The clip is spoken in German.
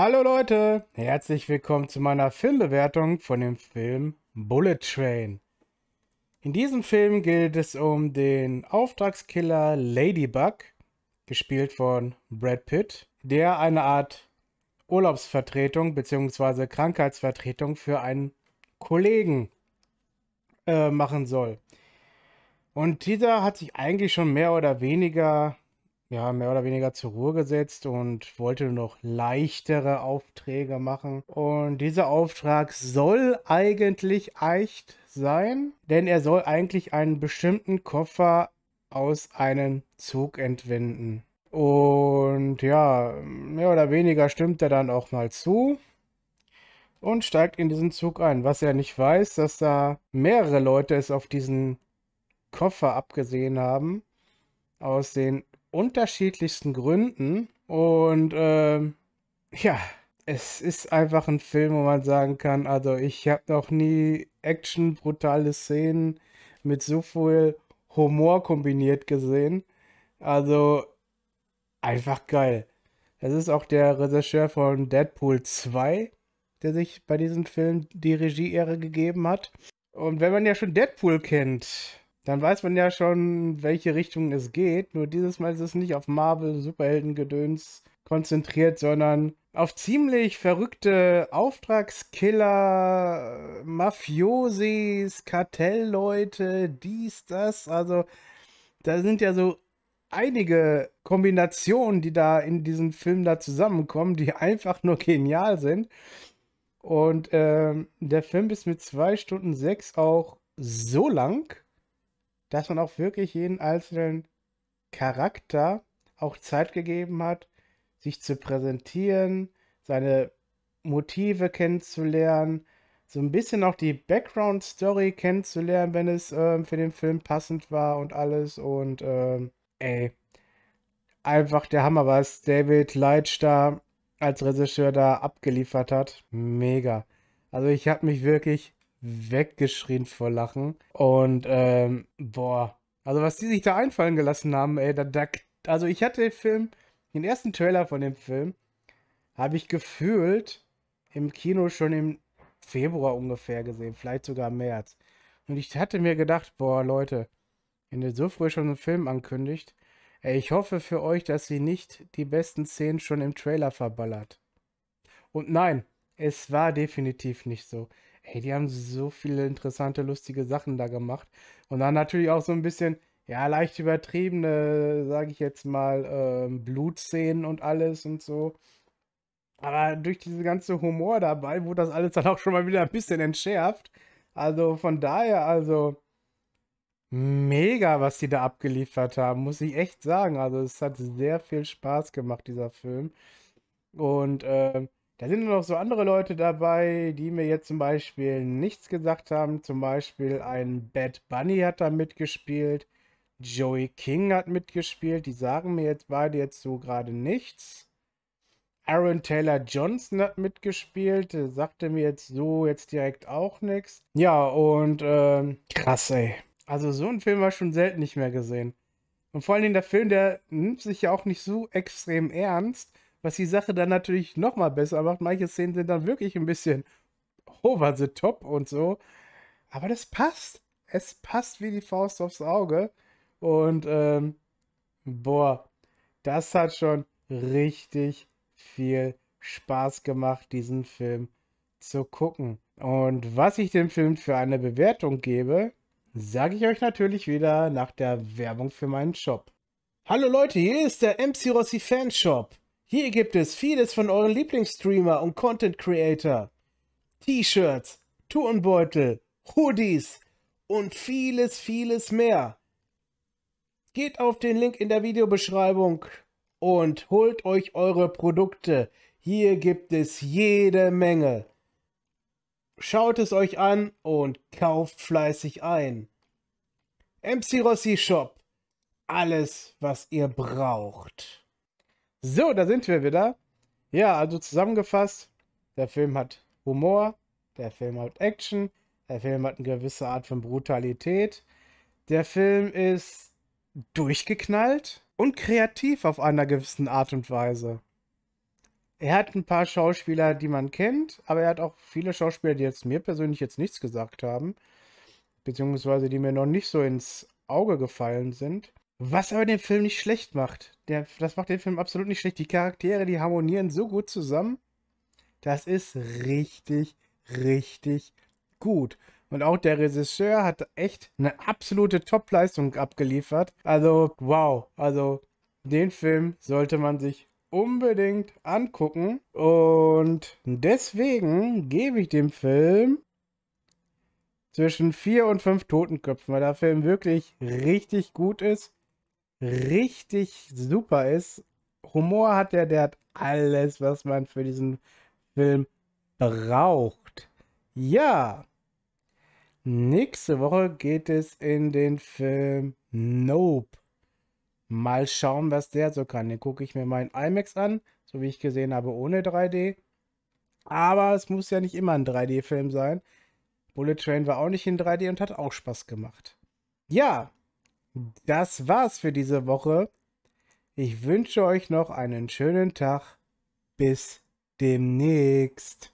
Hallo Leute, herzlich willkommen zu meiner Filmbewertung von dem Film Bullet Train. In diesem Film geht es um den Auftragskiller Ladybug, gespielt von Brad Pitt, der eine Art Urlaubsvertretung bzw. Krankheitsvertretung für einen Kollegen äh, machen soll. Und dieser hat sich eigentlich schon mehr oder weniger ja, mehr oder weniger zur Ruhe gesetzt und wollte nur noch leichtere Aufträge machen. Und dieser Auftrag soll eigentlich echt sein, denn er soll eigentlich einen bestimmten Koffer aus einem Zug entwenden. Und ja, mehr oder weniger stimmt er dann auch mal zu und steigt in diesen Zug ein. Was er nicht weiß, dass da mehrere Leute es auf diesen Koffer abgesehen haben, aus den unterschiedlichsten Gründen. Und ähm, ja, es ist einfach ein Film, wo man sagen kann, also ich habe noch nie Action, brutale Szenen mit so viel Humor kombiniert gesehen. Also einfach geil. Es ist auch der Regisseur von Deadpool 2, der sich bei diesem Film die Regie-Ehre gegeben hat. Und wenn man ja schon Deadpool kennt, dann weiß man ja schon, welche Richtung es geht. Nur dieses Mal ist es nicht auf Marvel Superheldengedöns konzentriert, sondern auf ziemlich verrückte Auftragskiller, Mafiosis, Kartellleute, dies, das. Also da sind ja so einige Kombinationen, die da in diesem Film da zusammenkommen, die einfach nur genial sind. Und ähm, der Film ist mit zwei Stunden sechs auch so lang, dass man auch wirklich jeden einzelnen Charakter auch Zeit gegeben hat, sich zu präsentieren, seine Motive kennenzulernen, so ein bisschen auch die Background-Story kennenzulernen, wenn es ähm, für den Film passend war und alles. Und ähm, ey, einfach der Hammer, was David Leitch da als Regisseur da abgeliefert hat. Mega. Also ich habe mich wirklich weggeschrien vor Lachen. Und, ähm, boah. Also, was die sich da einfallen gelassen haben, ey, da, da, also ich hatte den Film, den ersten Trailer von dem Film, habe ich gefühlt im Kino schon im Februar ungefähr gesehen, vielleicht sogar März. Und ich hatte mir gedacht, boah, Leute, wenn ihr so früh schon einen Film ankündigt, ey, ich hoffe für euch, dass sie nicht die besten Szenen schon im Trailer verballert. Und nein, es war definitiv nicht so. Hey, die haben so viele interessante, lustige Sachen da gemacht. Und dann natürlich auch so ein bisschen, ja, leicht übertriebene, sage ich jetzt mal, ähm, Blutszenen und alles und so. Aber durch diese ganze Humor dabei wurde das alles dann auch schon mal wieder ein bisschen entschärft. Also von daher, also mega, was die da abgeliefert haben, muss ich echt sagen. Also es hat sehr viel Spaß gemacht, dieser Film. Und ähm, da sind noch so andere Leute dabei, die mir jetzt zum Beispiel nichts gesagt haben. Zum Beispiel ein Bad Bunny hat da mitgespielt. Joey King hat mitgespielt. Die sagen mir jetzt beide jetzt so gerade nichts. Aaron Taylor Johnson hat mitgespielt. Sagte mir jetzt so jetzt direkt auch nichts. Ja, und ähm, krass, ey. Also so einen Film war schon selten nicht mehr gesehen. Und vor allen Dingen der Film, der nimmt sich ja auch nicht so extrem ernst was die Sache dann natürlich nochmal besser macht. Manche Szenen sind dann wirklich ein bisschen over the top und so. Aber das passt. Es passt wie die Faust aufs Auge. Und ähm, boah, das hat schon richtig viel Spaß gemacht, diesen Film zu gucken. Und was ich dem Film für eine Bewertung gebe, sage ich euch natürlich wieder nach der Werbung für meinen Shop. Hallo Leute, hier ist der MC Rossi Fanshop. Hier gibt es vieles von euren Lieblingsstreamer und Content Creator. T-Shirts, Turnbeutel, Hoodies und vieles, vieles mehr. Geht auf den Link in der Videobeschreibung und holt euch eure Produkte. Hier gibt es jede Menge. Schaut es euch an und kauft fleißig ein. MC Rossi Shop. Alles, was ihr braucht. So, da sind wir wieder. Ja, also zusammengefasst, der Film hat Humor, der Film hat Action, der Film hat eine gewisse Art von Brutalität. Der Film ist durchgeknallt und kreativ auf einer gewissen Art und Weise. er hat ein paar Schauspieler, die man kennt, aber er hat auch viele Schauspieler, die jetzt mir persönlich jetzt nichts gesagt haben, beziehungsweise die mir noch nicht so ins Auge gefallen sind. Was aber den Film nicht schlecht macht. Der, das macht den Film absolut nicht schlecht. Die Charaktere, die harmonieren so gut zusammen. Das ist richtig, richtig gut. Und auch der Regisseur hat echt eine absolute Top-Leistung abgeliefert. Also, wow. Also, den Film sollte man sich unbedingt angucken. Und deswegen gebe ich dem Film zwischen vier und fünf Totenköpfen, weil der Film wirklich richtig gut ist, richtig super ist. Humor hat der, der hat alles, was man für diesen Film braucht. Ja. Nächste Woche geht es in den Film Nope. Mal schauen, was der so kann. Den gucke ich mir mal in IMAX an, so wie ich gesehen habe, ohne 3D. Aber es muss ja nicht immer ein 3D-Film sein. Bullet Train war auch nicht in 3D und hat auch Spaß gemacht. Ja, das war's für diese Woche. Ich wünsche euch noch einen schönen Tag. Bis demnächst.